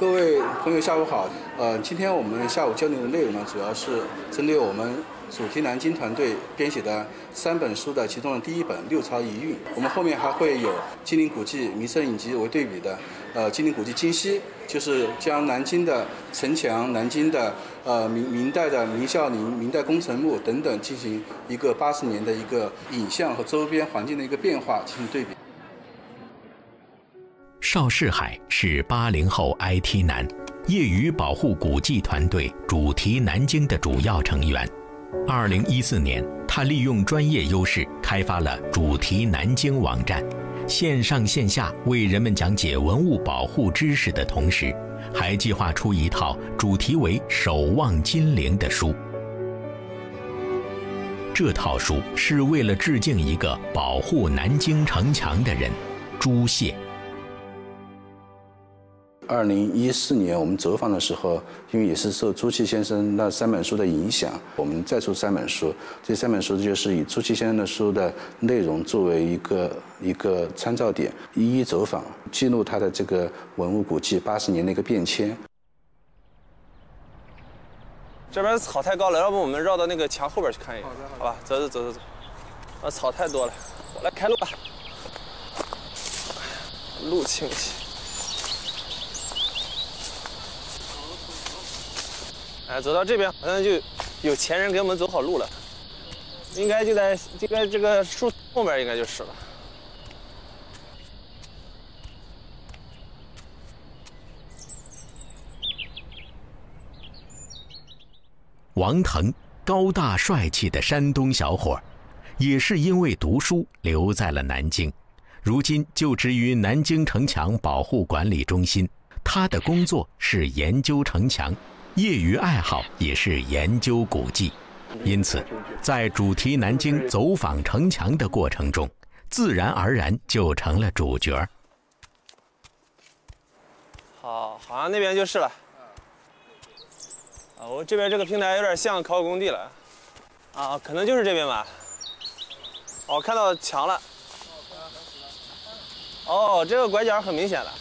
各位朋友，下午好。呃，今天我们下午交流的内容呢，主要是针对我们主题南京团队编写的三本书的其中的第一本《六朝遗韵》。我们后面还会有金陵古迹、名胜影集为对比的，呃，金陵古迹今昔，就是将南京的城墙、南京的呃明明代的明孝陵、明代工程墓等等进行一个八十年的一个影像和周边环境的一个变化进行对比。邵世海是八零后 IT 男，业余保护古迹团队主题南京的主要成员。二零一四年，他利用专业优势开发了主题南京网站，线上线下为人们讲解文物保护知识的同时，还计划出一套主题为“守望金陵”的书。这套书是为了致敬一个保护南京城墙的人——朱燮。二零一四年我们走访的时候，因为也是受朱熹先生那三本书的影响，我们再出三本书。这三本书就是以朱熹先生的书的内容作为一个一个参照点，一一走访，记录他的这个文物古迹八十年的一个变迁。这边草太高了，要不我们绕到那个墙后边去看一眼？好吧，走走走走走。啊，草太多了，我来开路吧。路清晰。哎，走到这边好像就有前人给我们走好路了，应该就在这个这个树后面，应该就是了。王腾，高大帅气的山东小伙，也是因为读书留在了南京，如今就职于南京城墙保护管理中心，他的工作是研究城墙。业余爱好也是研究古迹，因此，在主题南京走访城墙的过程中，自然而然就成了主角。好，好像那边就是了。啊，我这边这个平台有点像考古工地了。啊，可能就是这边吧。哦，看到墙了。哦，这个拐角很明显了。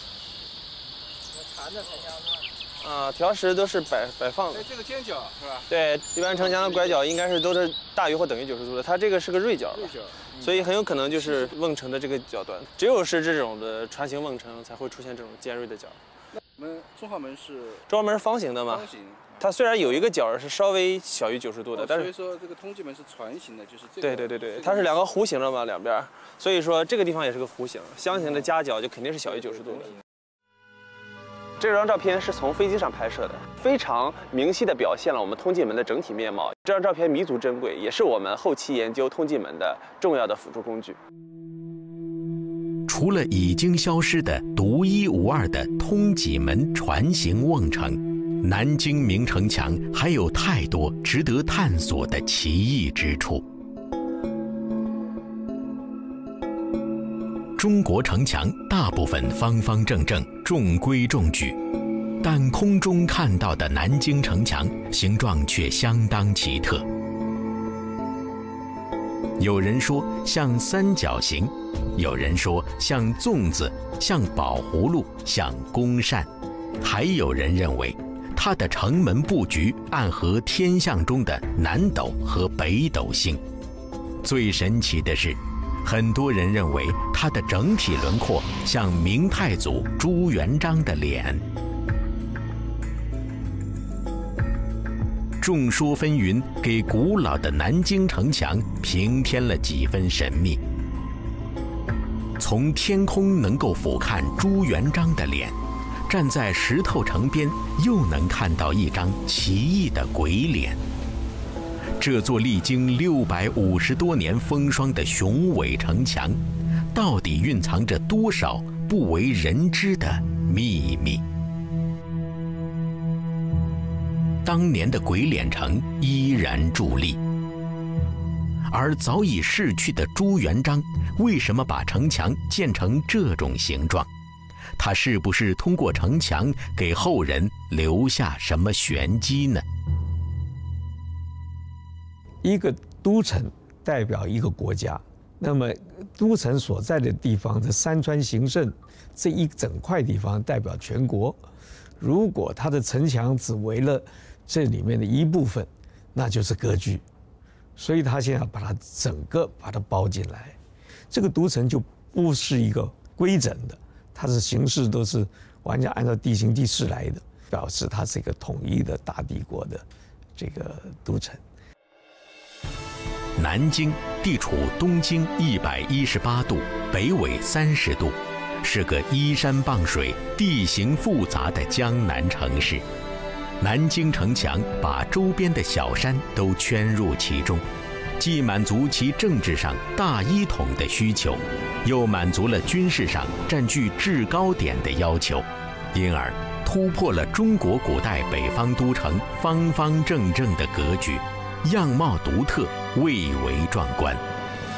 啊，条石都是摆摆放的。哎这个尖角是吧？对，一般城墙的拐角应该是都是大于或等于九十度的，它这个是个锐角，锐角，所以很有可能就是瓮城的这个角端。只有是这种的船形瓮城才会出现这种尖锐的角。那我们中号门是？中号门是方形的吗？方形。它虽然有一个角是稍微小于九十度的，但是所以说这个通济门是船形的，就是这对对对对，它是两个弧形的嘛，两边，所以说这个地方也是个弧形，箱形的夹角就肯定是小于九十度的。这张照片是从飞机上拍摄的，非常明晰地表现了我们通济门的整体面貌。这张照片弥足珍贵，也是我们后期研究通济门的重要的辅助工具。除了已经消失的独一无二的通济门船形瓮城，南京明城墙还有太多值得探索的奇异之处。中国城墙大部分方方正正、中规中矩，但空中看到的南京城墙形状却相当奇特。有人说像三角形，有人说像粽子、像宝葫芦、像宫扇，还有人认为它的城门布局暗合天象中的南斗和北斗星。最神奇的是。很多人认为它的整体轮廓像明太祖朱元璋的脸。众说纷纭，给古老的南京城墙平添了几分神秘。从天空能够俯瞰朱元璋的脸，站在石头城边又能看到一张奇异的鬼脸。这座历经六百五十多年风霜的雄伟城墙，到底蕴藏着多少不为人知的秘密？当年的鬼脸城依然伫立，而早已逝去的朱元璋，为什么把城墙建成这种形状？他是不是通过城墙给后人留下什么玄机呢？一个都城代表一个国家，那么都城所在的地方的山川形胜这一整块地方代表全国，如果它的城墙只围了这里面的一部分，那就是割据。所以他现在把它整个把它包进来，这个都城就不是一个规整的，它的形式都是完全按照地形地势来的，表示它是一个统一的大帝国的这个都城。南京地处东经一百一十八度，北纬三十度，是个依山傍水、地形复杂的江南城市。南京城墙把周边的小山都圈入其中，既满足其政治上大一统的需求，又满足了军事上占据制高点的要求，因而突破了中国古代北方都城方方正正的格局。样貌独特，蔚为壮观，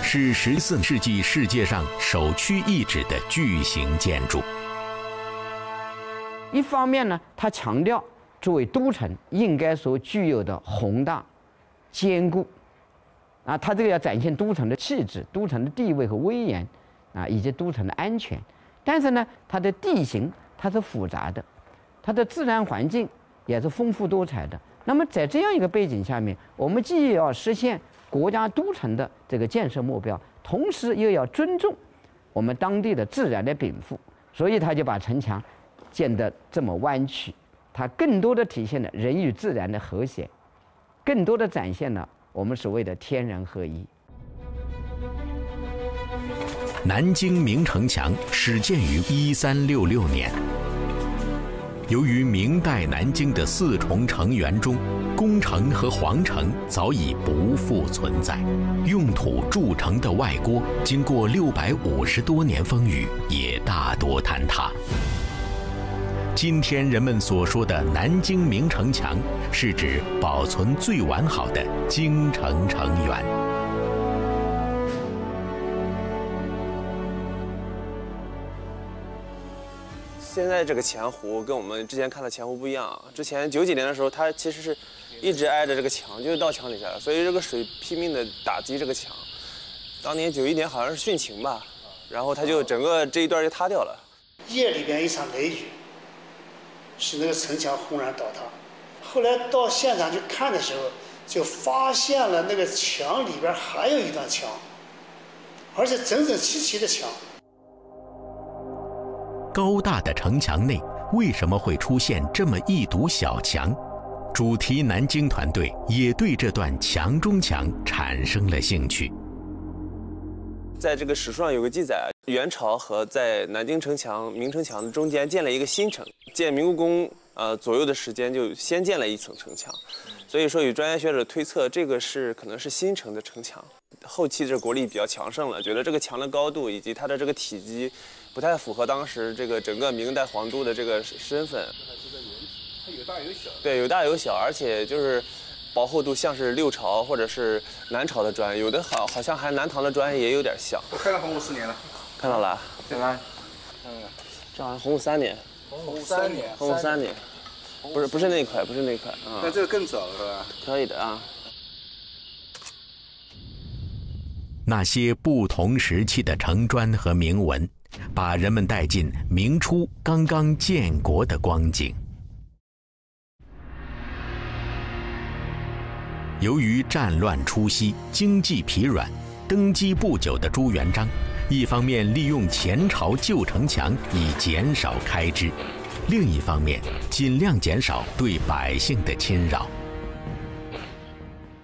是十四世纪世界上首屈一指的巨型建筑。一方面呢，它强调作为都城应该所具有的宏大、坚固，啊，它这个要展现都城的气质、都城的地位和威严，啊，以及都城的安全。但是呢，它的地形它是复杂的，它的自然环境也是丰富多彩的。那么在这样一个背景下面，我们既要实现国家都城的这个建设目标，同时又要尊重我们当地的自然的禀赋，所以他就把城墙建得这么弯曲，它更多的体现了人与自然的和谐，更多的展现了我们所谓的天人合一。南京明城墙始建于一三六六年。由于明代南京的四重城垣中，宫城和皇城早已不复存在，用土筑成的外郭，经过六百五十多年风雨，也大多坍塌。今天人们所说的南京明城墙，是指保存最完好的京城城垣。现在这个钱湖跟我们之前看的钱湖不一样。啊之前九几年的时候，它其实是一直挨着这个墙，就是到墙底下了，所以这个水拼命的打击这个墙。当年九一年好像是汛情吧，然后它就整个这一段就塌掉了。夜里边一场雷雨，使那个城墙轰然倒塌。后来到现场去看的时候，就发现了那个墙里边还有一段墙，而且整整齐齐的墙。高大的城墙内为什么会出现这么一堵小墙？主题南京团队也对这段墙中墙产生了兴趣。在这个史书上有个记载，元朝和在南京城墙、明城墙的中间建了一个新城，建明故宫呃左右的时间就先建了一层城墙，所以说有专家学者推测这个是可能是新城的城墙。后期这国力比较强盛了，觉得这个墙的高度以及它的这个体积。不太符合当时这个整个明代皇都的这个身份。它有大有小。对，有大有小，而且就是薄厚度像是六朝或者是南朝的砖，有的好好像还南唐的砖也有点像。我看到洪武四年了。看到了。对吧？嗯，这好像洪武三年。洪武三年。洪武三年。不是不是那块，不是那块啊。那这个更早了，是吧？可以的啊。那些不同时期的城砖和铭文。把人们带进明初刚刚建国的光景。由于战乱初期，经济疲软，登基不久的朱元璋，一方面利用前朝旧城墙以减少开支，另一方面尽量减少对百姓的侵扰。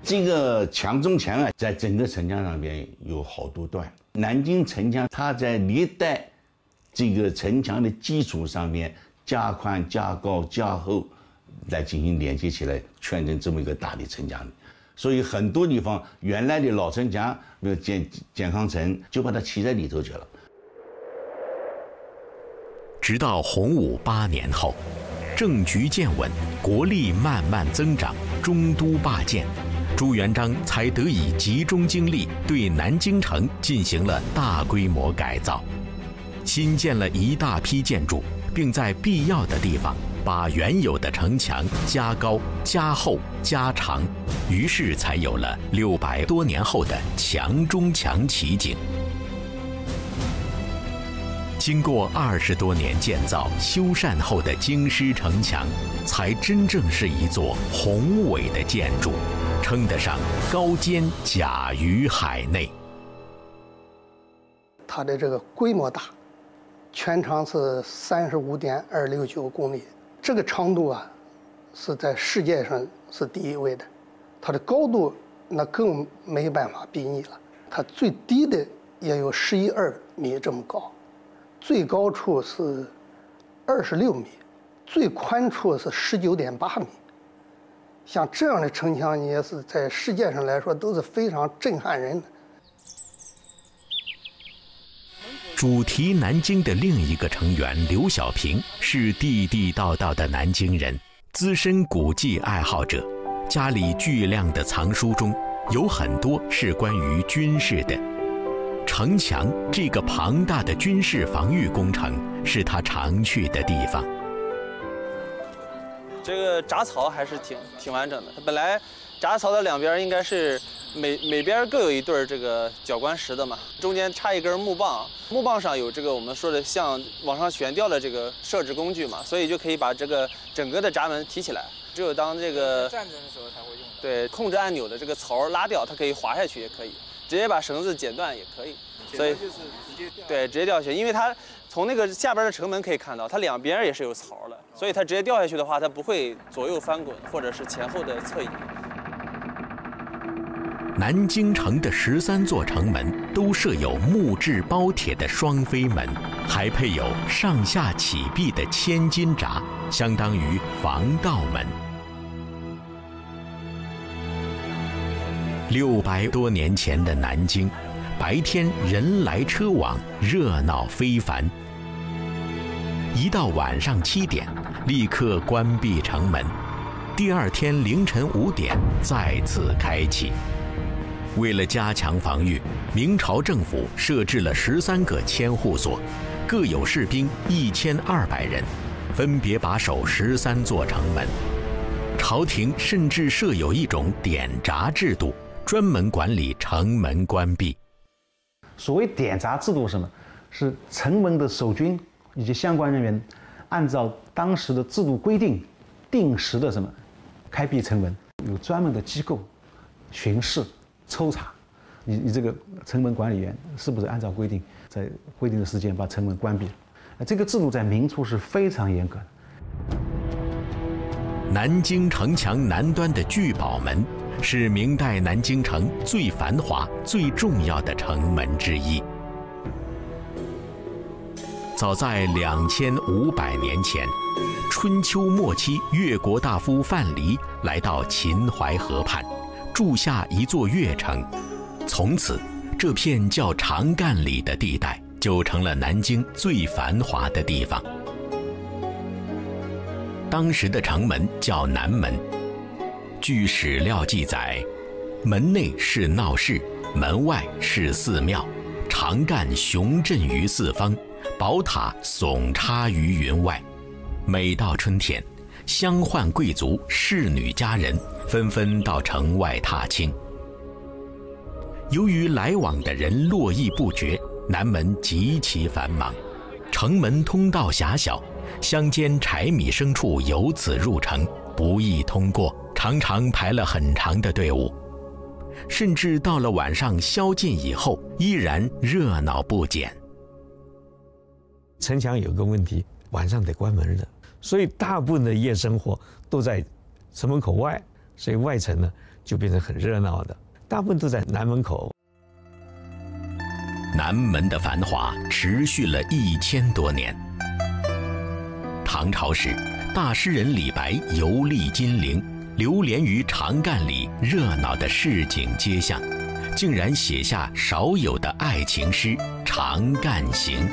这个墙中墙啊，在整个城墙上边有好多段。南京城墙，它在历代这个城墙的基础上面加宽、加高、加厚，来进行连接起来，圈成这么一个大的城墙。所以很多地方原来的老城墙，比如建建康城，就把它砌在里头去了。直到洪武八年后，政局渐稳，国力慢慢增长，中都霸建。朱元璋才得以集中精力对南京城进行了大规模改造，新建了一大批建筑，并在必要的地方把原有的城墙加高、加厚、加长，于是才有了六百多年后的墙中墙奇景。经过二十多年建造修缮后的京师城墙，才真正是一座宏伟的建筑，称得上高尖甲于海内。它的这个规模大，全长是三十五点二六九公里，这个长度啊，是在世界上是第一位的。它的高度那更没办法比拟了，它最低的也有十一二米这么高。最高处是二十六米，最宽处是十九点八米。像这样的城墙，你也是在世界上来说都是非常震撼人的。主题南京的另一个成员刘小平是地地道道的南京人，资深古迹爱好者，家里巨量的藏书中有很多是关于军事的。城墙这个庞大的军事防御工程是他常去的地方。这个闸槽还是挺挺完整的。它本来闸槽的两边应该是每每边各有一对这个角关石的嘛，中间插一根木棒，木棒上有这个我们说的像往上悬吊的这个设置工具嘛，所以就可以把这个整个的闸门提起来。只有当这个战争的时候才会用。对，控制按钮的这个槽拉掉，它可以滑下去也可以。直接把绳子剪断也可以，所以就是直接掉。对，直接掉下去，因为它从那个下边的城门可以看到，它两边也是有槽的，所以它直接掉下去的话，它不会左右翻滚或者是前后的侧移。南京城的十三座城门都设有木质包铁的双飞门，还配有上下起闭的千斤闸，相当于防盗门。六百多年前的南京，白天人来车往，热闹非凡。一到晚上七点，立刻关闭城门，第二天凌晨五点再次开启。为了加强防御，明朝政府设置了十三个千户所，各有士兵一千二百人，分别把守十三座城门。朝廷甚至设有一种点闸制度。专门管理城门关闭。所谓点闸制度是什么？是城门的守军以及相关人员，按照当时的制度规定，定时的什么开闭城门，有专门的机构巡视抽查，你你这个城门管理员是不是按照规定在规定的时间把城门关闭？啊，这个制度在明初是非常严格的。南京城墙南端的聚宝门。是明代南京城最繁华、最重要的城门之一。早在两千五百年前，春秋末期，越国大夫范蠡来到秦淮河畔，筑下一座越城，从此，这片叫长干里的地带就成了南京最繁华的地方。当时的城门叫南门。据史料记载，门内是闹市，门外是寺庙，长干雄镇于四方，宝塔耸插于云外。每到春天，乡宦贵族、仕女佳人纷纷到城外踏青。由于来往的人络绎不绝，南门极其繁忙，城门通道狭小，乡间柴米牲畜由此入城，不易通过。常常排了很长的队伍，甚至到了晚上宵禁以后，依然热闹不减。城墙有个问题，晚上得关门的，所以大部分的夜生活都在城门口外，所以外城呢就变成很热闹的，大部分都在南门口。南门的繁华持续了一千多年。唐朝时，大诗人李白游历金陵。流连于长干里热闹的市井街巷，竟然写下少有的爱情诗《长干行》。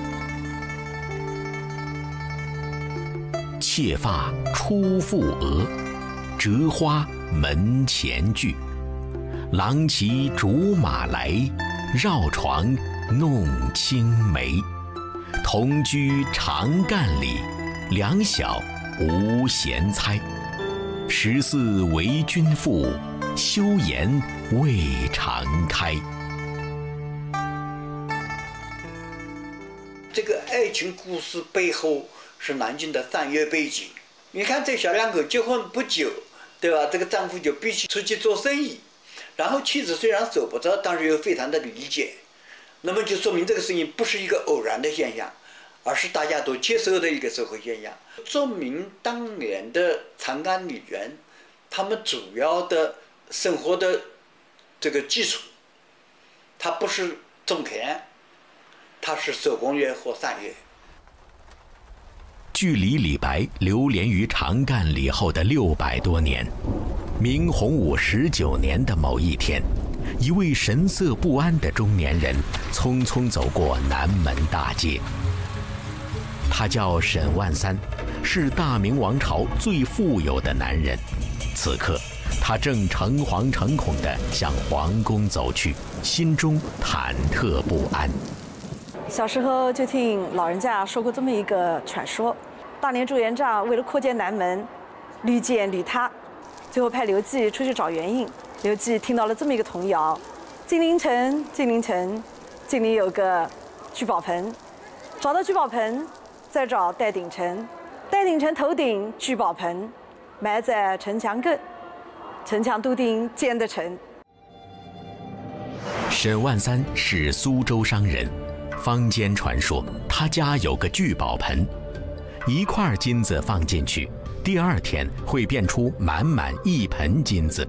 妾发初覆额，折花门前剧。郎骑竹马来，绕床弄青梅。同居长干里，两小无嫌猜。十四为君妇，羞颜未尝开。这个爱情故事背后是南京的商业背景。你看这小两口结婚不久，对吧？这个丈夫就必须出去做生意，然后妻子虽然舍不得，但是又非常的理解。那么就说明这个事情不是一个偶然的现象，而是大家都接受的一个社会现象，说明当年的长安女人，她们主要的生活的这个基础，它不是种田，它是手工业和商业。距离李白流连于长干里后的六百多年，明洪武十九年的某一天。一位神色不安的中年人匆匆走过南门大街。他叫沈万三，是大明王朝最富有的男人。此刻，他正诚惶诚恐地向皇宫走去，心中忐忑不安。小时候就听老人家说过这么一个传说：当年朱元璋为了扩建南门，屡建屡塌，最后派刘季出去找原因。刘季听到了这么一个童谣：“金陵城，金陵城，金陵有个聚宝盆。找到聚宝盆，再找戴鼎城，戴鼎城头顶聚宝盆，埋在城墙根，城墙笃定建得成。”沈万三是苏州商人，坊间传说他家有个聚宝盆，一块金子放进去，第二天会变出满满一盆金子。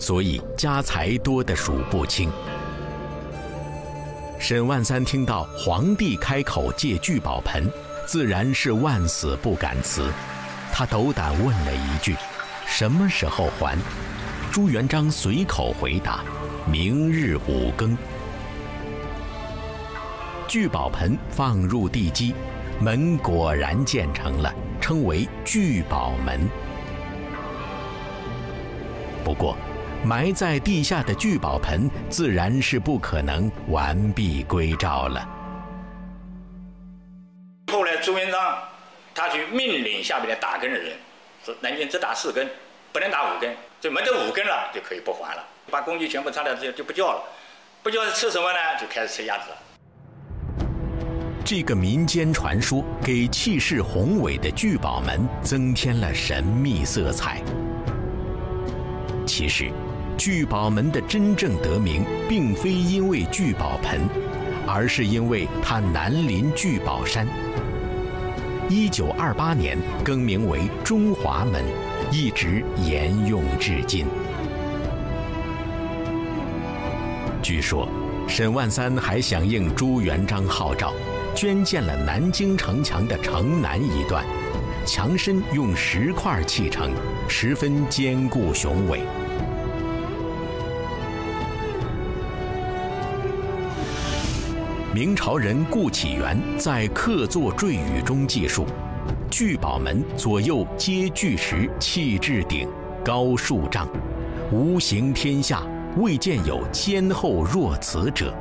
所以家财多得数不清。沈万三听到皇帝开口借聚宝盆，自然是万死不敢辞。他斗胆问了一句：“什么时候还？”朱元璋随口回答：“明日五更。”聚宝盆放入地基，门果然建成了，称为聚宝门。不过。埋在地下的聚宝盆，自然是不可能完璧归赵了。后来朱元璋，他去命令下面的打更的人，说南京只打四更，不能打五更，就门得五更了就可以不还了，把工具全部拆掉，就就不叫了，不叫吃什么呢？就开始吃鸭子了。这个民间传说给气势宏伟的聚宝门增添了神秘色彩。其实。聚宝门的真正得名，并非因为聚宝盆，而是因为它南临聚宝山。一九二八年更名为中华门，一直沿用至今。据说，沈万三还响应朱元璋号召，捐建了南京城墙的城南一段，墙身用石块砌成，十分坚固雄伟。明朝人顾启元在客座坠语中记述：“聚宝门左右皆巨石砌至顶，高数丈，无形天下未见有坚厚若此者。”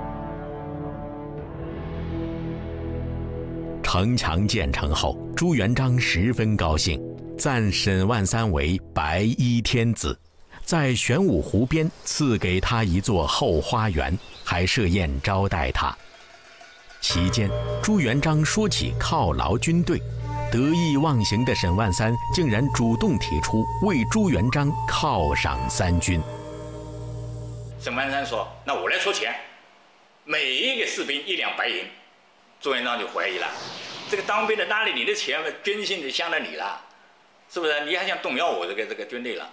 城墙建成后，朱元璋十分高兴，赞沈万三为白衣天子，在玄武湖边赐给他一座后花园，还设宴招待他。期间，朱元璋说起犒劳军队，得意忘形的沈万三竟然主动提出为朱元璋犒赏三军。沈万三说：“那我来出钱，每一个士兵一两白银。”朱元璋就怀疑了：“这个当兵的哪里你的钱？军心就向了你了，是不是？你还想动摇我这个这个军队了？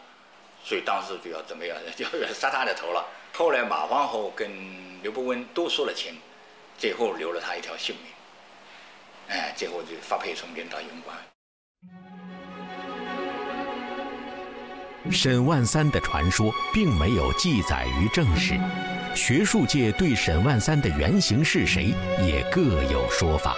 所以当时就要怎么样？就要杀他的头了。后来马皇后跟刘伯温都说了情。”最后留了他一条性命，哎，最后就发配从军到云关。沈万三的传说并没有记载于正史，学术界对沈万三的原型是谁也各有说法，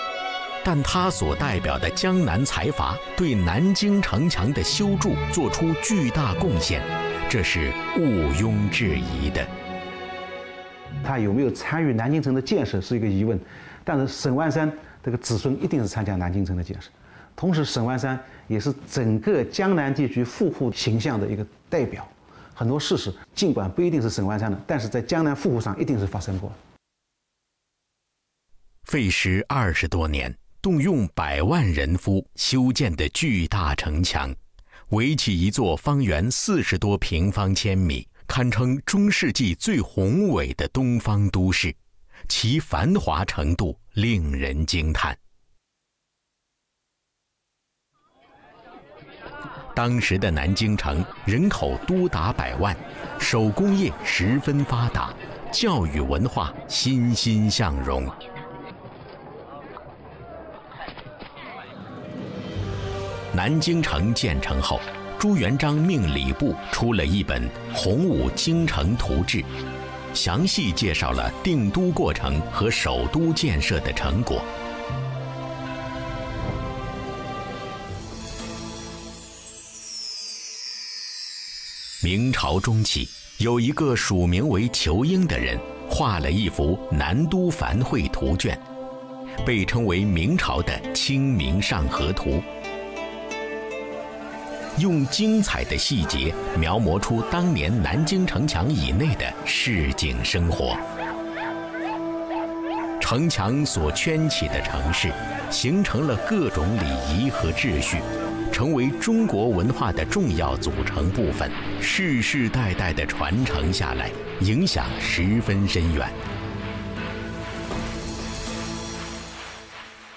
但他所代表的江南财阀对南京城墙的修筑做出巨大贡献，这是毋庸置疑的。他有没有参与南京城的建设是一个疑问，但是沈万三这个子孙一定是参加南京城的建设。同时，沈万三也是整个江南地区富户形象的一个代表。很多事实尽管不一定是沈万三的，但是在江南富户上一定是发生过。费时二十多年，动用百万人夫修建的巨大城墙，围起一座方圆四十多平方千米、堪称中世纪最宏伟的东方都市，其繁华程度令人惊叹。当时的南京城人口多达百万，手工业十分发达，教育文化欣欣向荣。南京城建成后，朱元璋命礼部出了一本《洪武京城图志》，详细介绍了定都过程和首都建设的成果。明朝中期，有一个署名为仇英的人，画了一幅南都繁会图卷，被称为明朝的《清明上河图》，用精彩的细节描摹出当年南京城墙以内的市井生活。城墙所圈起的城市，形成了各种礼仪和秩序。成为中国文化的重要组成部分，世世代代的传承下来，影响十分深远。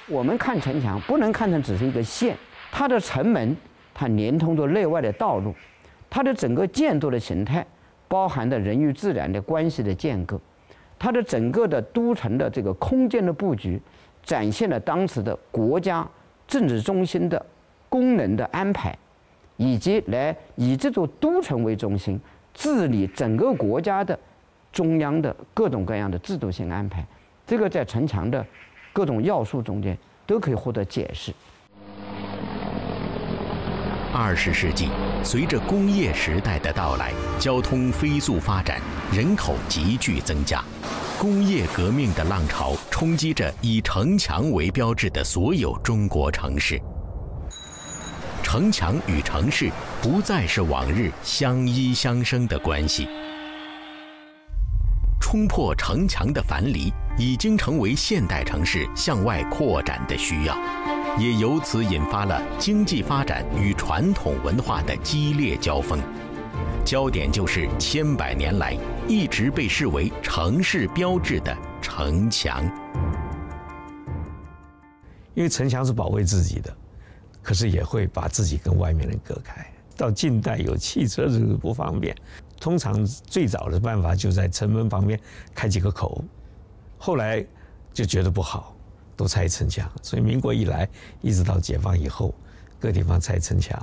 我们看城墙，不能看成只是一个线，它的城门，它连通着内外的道路，它的整个建筑的形态，包含着人与自然的关系的建构，它的整个的都城的这个空间的布局，展现了当时的国家政治中心的。功能的安排，以及来以这座都城为中心治理整个国家的中央的各种各样的制度性安排，这个在城墙的各种要素中间都可以获得解释。二十世纪，随着工业时代的到来，交通飞速发展，人口急剧增加，工业革命的浪潮冲击着以城墙为标志的所有中国城市。城墙与城市不再是往日相依相生的关系，冲破城墙的樊篱已经成为现代城市向外扩展的需要，也由此引发了经济发展与传统文化的激烈交锋。焦点就是千百年来一直被视为城市标志的城墙，因为城墙是保卫自己的。可是也会把自己跟外面人隔开。到近代有汽车就是不方便，通常最早的办法就在城门旁边开几个口，后来就觉得不好，都拆城墙。所以民国以来，一直到解放以后，各地方拆城墙。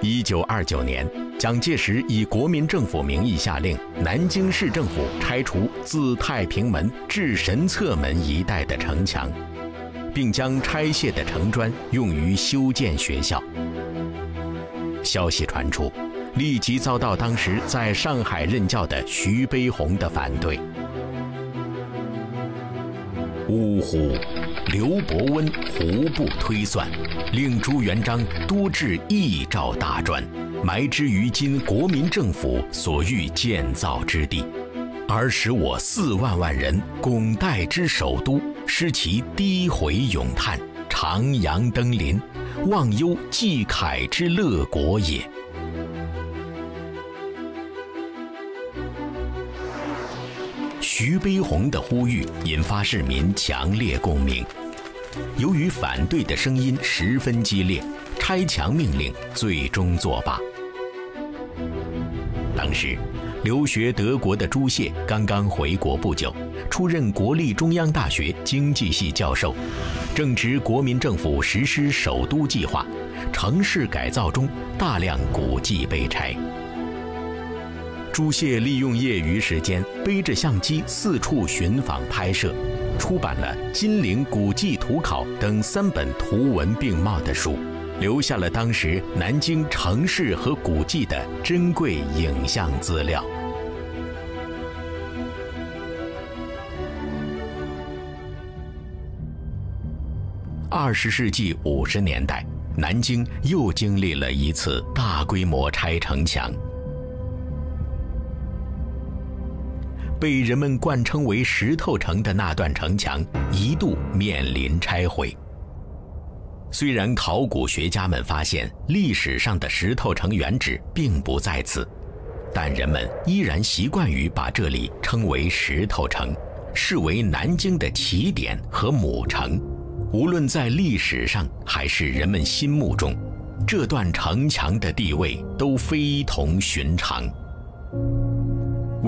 一九二九年，蒋介石以国民政府名义下令，南京市政府拆除自太平门至神策门一带的城墙。并将拆卸的城砖用于修建学校。消息传出，立即遭到当时在上海任教的徐悲鸿的反对。呜呼！刘伯温胡不推算，令朱元璋多置一兆大砖，埋之于今国民政府所欲建造之地。而使我四万万人拱戴之首都，失其低回咏叹、徜徉登临、忘忧济凯之乐国也。徐悲鸿的呼吁引发市民强烈共鸣，由于反对的声音十分激烈，拆墙命令最终作罢。当时。留学德国的朱燮刚刚回国不久，出任国立中央大学经济系教授，正值国民政府实施首都计划，城市改造中，大量古迹被拆。朱燮利用业余时间，背着相机四处寻访拍摄，出版了《金陵古迹图考》等三本图文并茂的书。留下了当时南京城市和古迹的珍贵影像资料。二十世纪五十年代，南京又经历了一次大规模拆城墙。被人们冠称为“石头城”的那段城墙一度面临拆毁。虽然考古学家们发现历史上的石头城原址并不在此，但人们依然习惯于把这里称为石头城，视为南京的起点和母城。无论在历史上还是人们心目中，这段城墙的地位都非同寻常。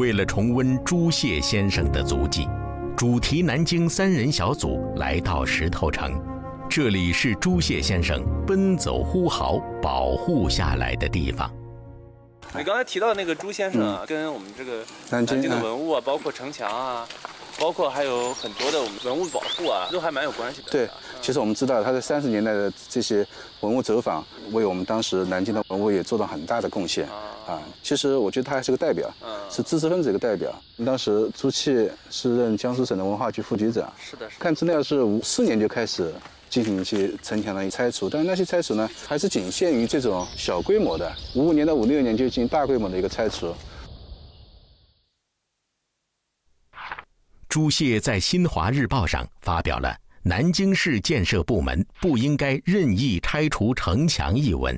为了重温朱燮先生的足迹，主题南京三人小组来到石头城。这里是朱燮先生奔走呼号、保护下来的地方。你刚才提到那个朱先生啊，跟我们这个南京的文物啊，包括城墙啊，包括还有很多的我们文物保护啊，都还蛮有关系的。对，其实我们知道他在三十年代的这些文物走访，为我们当时南京的文物也做了很大的贡献。啊，其实我觉得他还是个代表，是知识分子一个代表。当时朱熹是任江苏省的文化局副局长。是的，是。看资料是五四年就开始。进行一些城墙的一拆除，但是那些拆除呢，还是仅限于这种小规模的。五五年到五六年就进行大规模的一个拆除。朱燮在《新华日报》上发表了“南京市建设部门不应该任意拆除城墙”一文，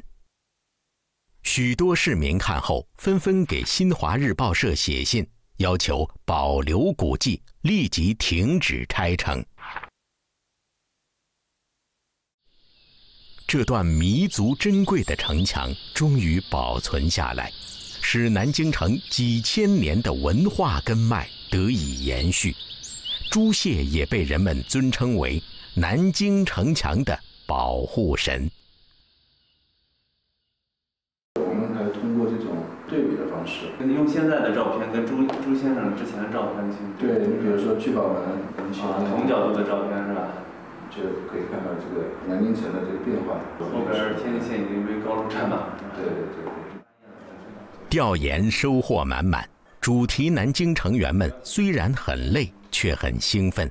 许多市民看后纷纷给新华日报社写信，要求保留古迹，立即停止拆城。这段弥足珍贵的城墙终于保存下来，使南京城几千年的文化根脉得以延续。朱燮也被人们尊称为南京城墙的保护神。我们还通过这种对比的方式，用现在的照片跟朱朱先生之前的照片去对，你比如说聚宝门啊，同角度的照片是吧？就可以看到这个南京城的这个变化。后边天津线已经被高楼占满了。对对对。调研收获满满，主题南京成员们虽然很累，却很兴奋。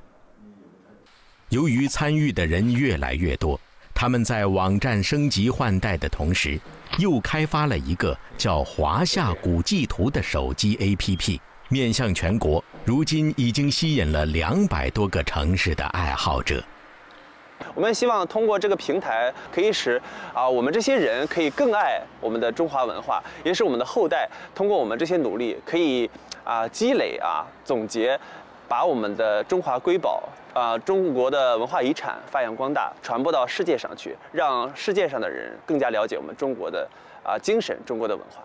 由于参与的人越来越多，他们在网站升级换代的同时，又开发了一个叫“华夏古迹图”的手机 APP，面向全国，如今已经吸引了两百多个城市的爱好者。我们希望通过这个平台，可以使啊我们这些人可以更爱我们的中华文化，也使我们的后代通过我们这些努力，可以啊积累啊总结，把我们的中华瑰宝啊中国的文化遗产发扬光大，传播到世界上去，让世界上的人更加了解我们中国的啊精神，中国的文化。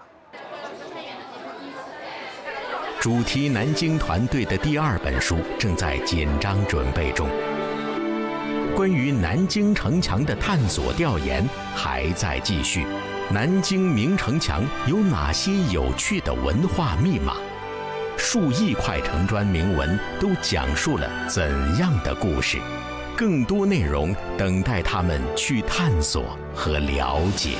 主题南京团队的第二本书正在紧张准备中。关于南京城墙的探索调研还在继续。南京明城墙有哪些有趣的文化密码？数亿块城砖铭文都讲述了怎样的故事？更多内容等待他们去探索和了解。